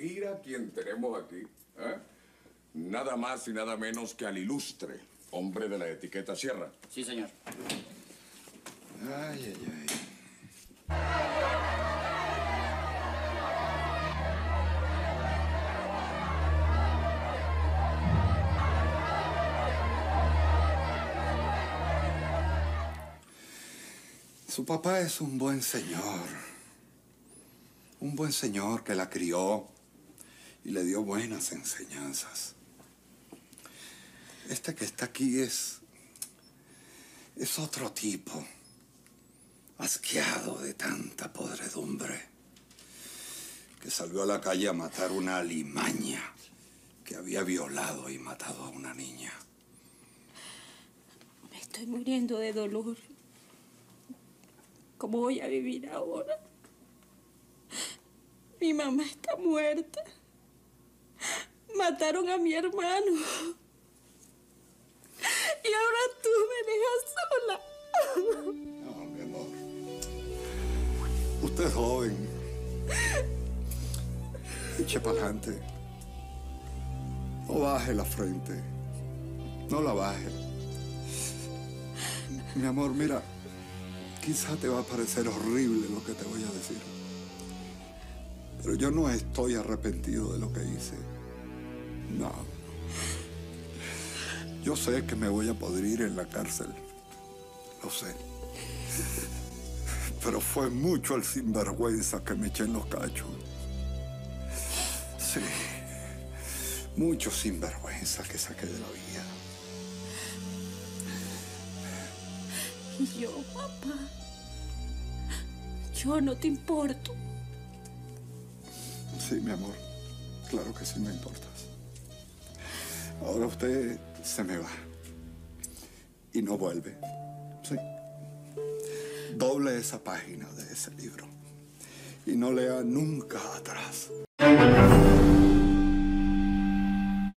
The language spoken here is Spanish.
a quién tenemos aquí? ¿eh? Nada más y nada menos que al ilustre hombre de la etiqueta Sierra. Sí, señor. Ay, ay, ay. Su papá es un buen señor. Un buen señor que la crió y le dio buenas enseñanzas. Este que está aquí es. es otro tipo. Asqueado de tanta podredumbre. Que salió a la calle a matar una alimaña que había violado y matado a una niña. Me estoy muriendo de dolor. ¿Cómo voy a vivir ahora? Mi mamá está muerta. Mataron a mi hermano. Y ahora tú me dejas sola. No, mi amor. Usted es joven. Eche para. No baje la frente. No la baje. Mi amor, mira, quizá te va a parecer horrible lo que te voy a decir. Pero yo no estoy arrepentido de lo que hice. No. Yo sé que me voy a podrir en la cárcel. Lo sé. Pero fue mucho el sinvergüenza que me eché en los cachos. Sí. Mucho sinvergüenza que saqué de la vida. Y yo, papá. Yo no te importo. Sí, mi amor. Claro que sí me importas. Ahora usted se me va. Y no vuelve. Sí. Doble esa página de ese libro. Y no lea nunca atrás.